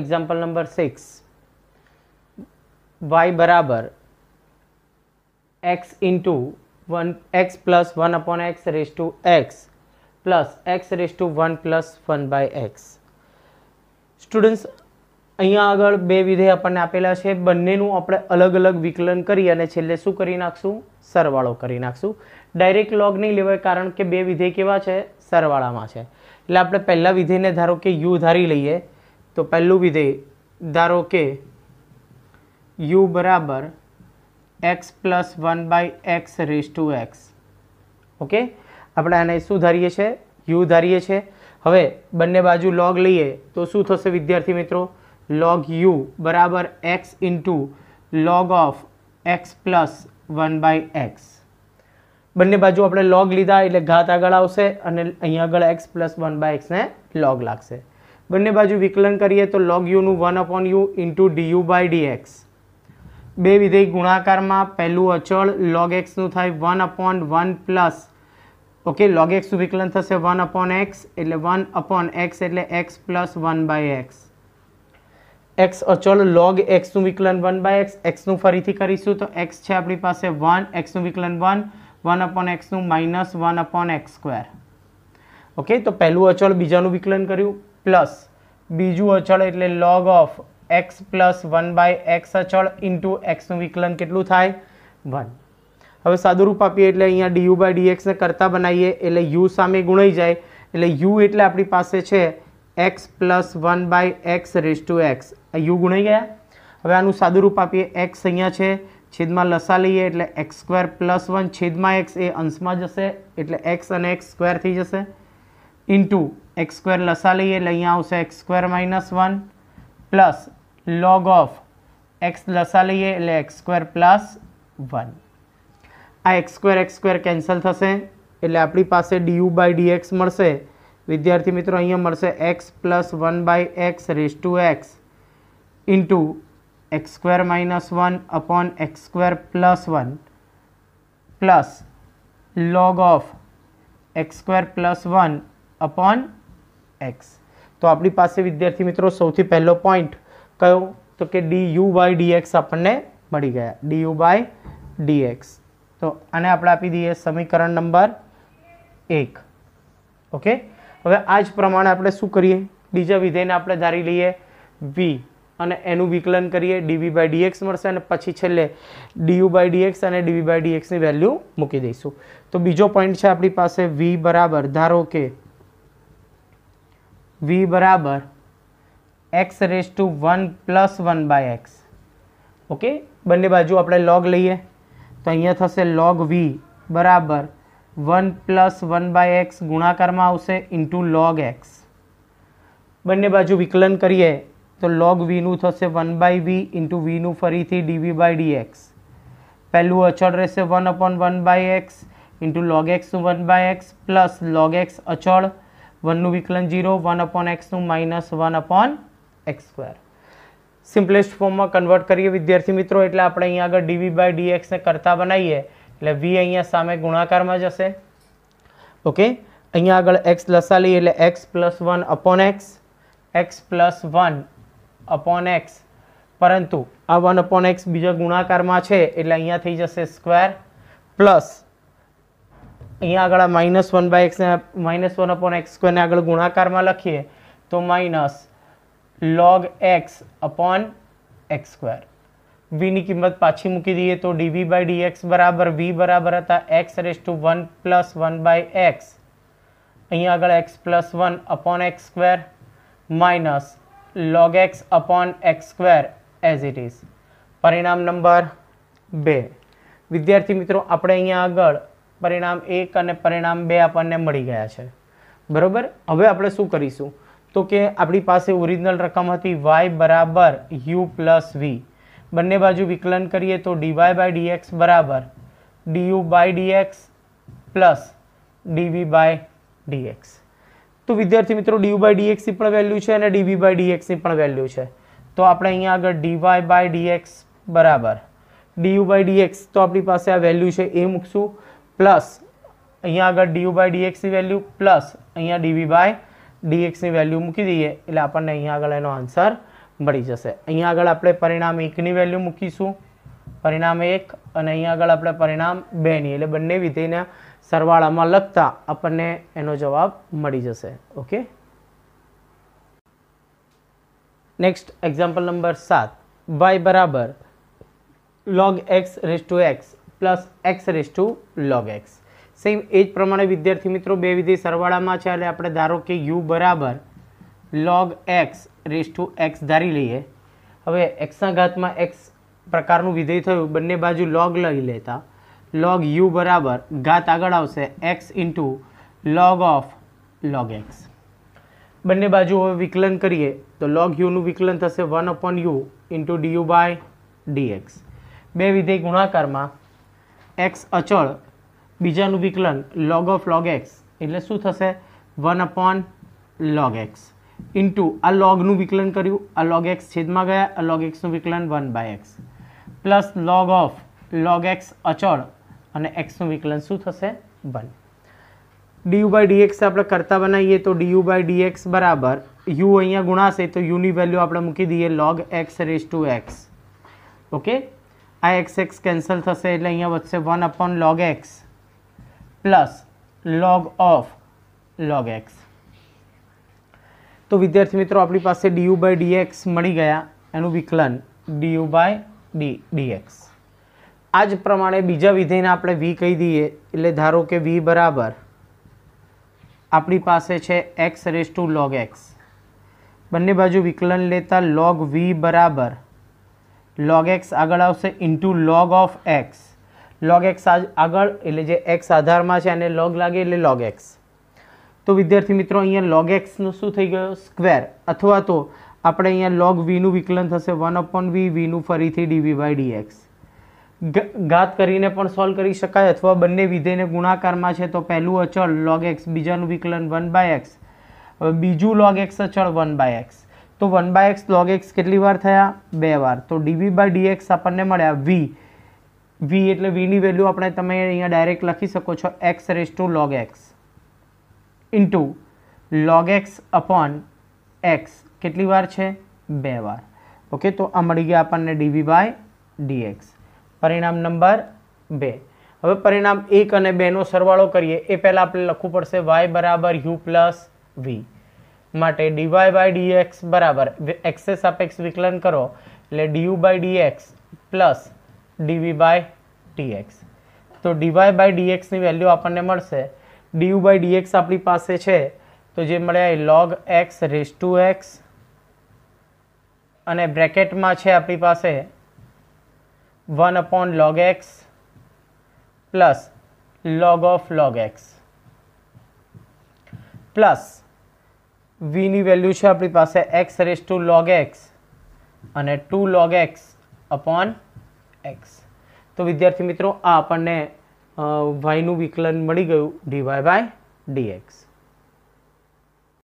Example number six y બરાબર x into one x plus one upon x raise to x plus x raise to one plus one by x students અહીંયા આગળ બે વિધેય આપણને આપેલા છે. બંનેનું આપણે અલગ અલગ વિકલન કરી અને છેલ્લે શું કરી નાખશું? સરવાળો કરી નાખશું. ડાયરેક્ટ લોગ નહીં લેવાય કારણ કે બે વિધેય કેવા છે? સરવાળામાં છે. એટલે આપણે પહેલા વિધેયને ધારો કે યુ ધારી લઈએ. તો પહેલું વિધેય, ધારો કે યુ બરાબર x plus one by x raise to x okay આપણે આને શું ધારીએ છીએ યુ ધારીએ છીએ હવે બંને બાજુ લોગ લઈએ તો શું થશે વિદ્યાર્થી મિત્રો? લોગ યુ બરાબર x into log of x plus one by x બંને બાજુ આપણે લોગ લીધા એટલે ઘાત આગળ આવશે અને અહીંયા આગળ એક્સ પ્લસ વન બાય એક્સને લોગ લાગશે. બંને બાજુ વિકલન કરીએ તો log યુનું one upon u into du by dx બે વિધેય ગુણાકારમાં પહેલું અચળ લોગ એક્સનું થાય one upon one plus okay log એક્સનું વિકલન થશે વન અપોન એક્સ એટલે વન અપોન એક્સ એટલે x plus one by x x અચળ લોગ એક્સનું વિકલન વન બાય એક્સ એક્સનું ફરીથી કરીશું તો એક્સ છે આપણી પાસે વન એક્સનું વિકલન one one upon એક્સનું minus one upon x square okay તો પહેલું અચળ બીજાનું વિકલન કર્યું. પ્લસ બીજું અચળ એટલે log of x plus one by x અચળ ઇન્ટુ એક્સનું વિકલન કેટલું થાય? વન. હવે સાદુરૂપ આપીએ એટલે અહીંયા ડીયુ બાય ડીએક્સને કરતાં બનાવીએ એટલે યુ સામે ગુણાઈ જાય. એટલે યુ એટલે આપણી પાસે છે x plus one by x raise to x u ગુણાઈ ગયા. હવે આનું સાદુરૂપ આપીએ. એક્સ અહીંયા છે, છેદમાં લસા લઈએ એટલે એક્સ સ્ક્વેર પ્લસ વન છેદમાં એક્સ એ અંશમાં જશે એટલે એક્સ અને એક્સ સ્ક્વેર થઈ જશે. ઇન્ટુ એક્સ સ્ક્વેર લસા લઈએ એટલે અહીંયા આવશે x square minus one plus log of x લસા લઈએ એટલે એક્સ સ્ક્વેર પ્લસ વન આ x square x square cancel થશે એટલે આપણી પાસે ડીયુ બાય ડીએક્સ મળશે વિદ્યાર્થી મિત્રો અહીંયા મળશે x plus one by x raise to x into x square minus one upon x square plus one plus log of x square plus one upon x. તો આપણી પાસે વિદ્યાર્થી મિત્રો સૌથી પહેલો પોઈન્ટ કયો? તો કે ડી યુ બાય ડીએક્સ આપણને મળી ગયા. ડી યુ બાય ડીએક્સ તો આને આપણે આપી દઈએ સમીકરણ નંબર એક. ઓકે હવે આ જ પ્રમાણે આપણે શું કરીએ? બીજા વિધેયને આપણે ધારી લઈએ વી અને એનું વિકલન કરીએ. ડીવી બાય ડીએક્સ મળશે અને પછી છેલ્લે ડીયુ બાય ડીએક્સ અને ડીવી બાય ડીએક્સની વેલ્યુ મૂકી દઈશું. તો બીજો પોઈન્ટ છે આપણી પાસે વી બરાબર. ધારો કે વી બરાબર x raise to one plus one by x okay બંને બાજુ આપણે લોગ લઈએ. તો અહીંયા થશે લોગ વી બરાબર one plus one by x ગુણાકારમાં આવશે ઇન્ટુ લોગ એક્સ બંને બાજુ વિકલન કરીએ તો લોગ વીનું થશે વન બાય વી ઇન્ટુ વીનું ફરીથી ડીવી બાય ડીએક્સ પહેલું અચળ રહેશે one upon one by x into log એક્સનું one by x plus log x અચળ. વનનું વિકલન zero one upon એક્સનું minus one upon x square simplest ફોર્મમાં કન્વર્ટ કરીએ વિદ્યાર્થી મિત્રો, એટલે આપણે અહીંયા આગળ ડીવી બાય ડીએક્સને કરતા બનાવીએ, એટલે વી અહીંયા સામે ગુણાકારમાં જશે. ઓકે અહીંયા આગળ એક્સ લસા લઈએ એટલે x plus one upon x x plus one upon x પરંતુ આ વન અપોન એક્સ બીજા ગુણાકારમાં છે, એટલે અહીંયા થઈ જશે સ્ક્વેર પ્લસ અહીંયા આગળ માઇનસ વન બાય એક્સને માઇનસ વન અપોન એક્સ સ્ક્વેરને આગળ ગુણાકારમાં લખીએ તો minus log x upon x square વીની કિંમત પાછી મૂકી દઈએ તો ડીવી બાય ડીએક્સ બરાબર વી બરાબર હતા x raise to one plus one by x અહીંયા આગળ x plus one upon x square minus log x upon x square as it is પરિણામ નંબર બે. વિદ્યાર્થી મિત્રો, આપણે અહીંયા આગળ પરિણામ એક અને પરિણામ બે આપણને મળી ગયા છે. બરાબર? હવે આપણે શું કરીશું? તો કે આપણી પાસે ઓરિજિનલ રકમ હતી વાય બરાબર યુ પ્લસ વી બંને બાજુ વિકલન કરીએ તો ડીવાય બાય ડીએક્સ બરાબર du by dx plus dv by dx તો વિદ્યાર્થી મિત્રો ડીયુ બાય ડીએક્સની પણ વેલ્યુ છે અને ડીવી બાય ડીએક્સની પણ વેલ્યુ છે. તો આપણે અહીંયા આગળ ડીવાય બાય ડીએક્સ બરાબર. ડીયુ બાય ડીએક્સ તો આપણી પાસે આ વેલ્યુ છે, એ મૂકશું. પ્લસ અહીંયા આગળ ડીયુ બાય ડીએક્સની વેલ્યુ પ્લસ અહીંયા ડીવી બાય ડીએક્સની વેલ્યુ મૂકી દઈએ એટલે આપણને અહીંયા આગળ એનો આન્સર મળી જશે. અહીંયા આગળ આપણે પરિણામ એકની વેલ્યુ મૂકીશું. પરિણામ એક અને અહીંયા આગળ આપણે પરિણામ બેની એટલે બંને વિધેયના સરવાળામાં લખતા આપણને એનો જવાબ મળી જશે. ઓકે? નેક્સ્ટ એક્ઝામ્પલ નંબર સાત. વાય બરાબર log x raise to x plus x raise to log x same એ જ પ્રમાણે વિદ્યાર્થી મિત્રો બે વિધેય સરવાળામાં છે, એટલે આપણે ધારો કે યુ બરાબર log x raise to x ધારી લઈએ. હવે એક્સના ઘાતમાં એક્સ પ્રકારનું વિધેય થયું, બંને બાજુ લોગ લઈ લેતા લોગ યુ બરાબર ઘાત આગળ આવશે x into log of log x બંને બાજુ હવે વિકલન કરીએ, તો લોગ યુનું વિકલન થશે one upon u into du by dx બે વિધેય ગુણાકારમાં એક્સ અચળ, બીજાનું વિકલન લોગ ઓફ લોગ એક્સ એટલે શું થશે? One upon log x into આ લોગનું વિકલન કર્યું. આ લોગ એક્સ છેદમાં ગયા. આ લોગ એક્સનું વિકલન one by x plus log of log x અચળ અને એક્સનું વિકલન શું થશે? વન ડીયુ બાય ડીએક્સ આપણે કરતા બનાવીએ તો ડીયુ બાય ડીએક્સ બરાબર યુ અહીંયા ગુણાશે તો યુની વેલ્યુ આપણે મૂકી દઈએ log x raise to x okay આ એક્સ એક્સ કેન્સલ થશે એટલે અહીંયા વધશે one upon log x plus log of log x તો વિદ્યાર્થી મિત્રો, આપણી પાસે ડીયુ બાય ડીએક્સ મળી ગયા. એનું વિકલન ડીયુ બાય ડી ડીએક્સ આ જ પ્રમાણે બીજા વિધેયને આપણે વી કહી દઈએ. એટલે ધારો કે વી બરાબર આપણી પાસે છે x raise to log x બંને બાજુ વિકલન લેતા લોગ વી બરાબર લોગ એક્સ આગળ આવશે into log of x log x આગળ, એટલે જે એક્સ આધારમાં છે એને લોગ લાગે એટલે લોગ એક્સ તો વિદ્યાર્થી મિત્રો, અહીંયા લોગ એક્સનું શું થઈ ગયો? સ્ક્વેર અથવા તો આપણે અહીંયા લોગ વીનું વિકલન થશે વન અપોન વી વીનું ફરીથી ડીવી બાય ડીએક્સ ઘાત કરીને પણ સોલ્વ કરી શકાય અથવા બંને વિધેયને ગુણાકારમાં છે તો પહેલું અચળ લોગ એક્સ બીજાનું વિકલન વન બાય એક્સ બીજું લોગ એક્સ અચળ વન બાય એક્સ તો one by x log x કેટલી વાર થયા? બે વાર. તો ડીવી બાય ડીએક્સ આપણને મળ્યા વી વી એટલે વીની વેલ્યુ આપણે તમે અહીંયા ડાયરેક્ટ લખી શકો છો x raise to log x into log x upon x કેટલી વાર છે? બે વાર. ઓકે તો આ મળી ગયા આપણને ડીવી બાય ડીએક્સ પરિણામ નંબર બે. હવે પરિણામ એક અને બેનો સરવાળો કરીએ. એ પહેલાં આપણે લખવું પડશે વાય બરાબર યુ પ્લસ વી માટે ડીવાય બાય ડીએક્સ બરાબર એક્સેસ સાપેક્ષ વિકલન કરો એટલે du by dx plus dv by dx તો ડીવાય બાય ડીએક્સની વેલ્યુ આપણને મળશે. ડીયુ બાય ડીએક્સ આપણી પાસે છે. તો જે મળ્યા એ log x raise to x અને બ્રેકેટમાં છે આપણી પાસે one upon log x plus log of log x plus વીની value છે આપણી પાસે x raise to log x અને two log x upon x તો વિદ્યાર્થી મિત્રો, આ આપણને વાયનું વિકલન મળી ગયું ડીવાય બાય ડીએક્સ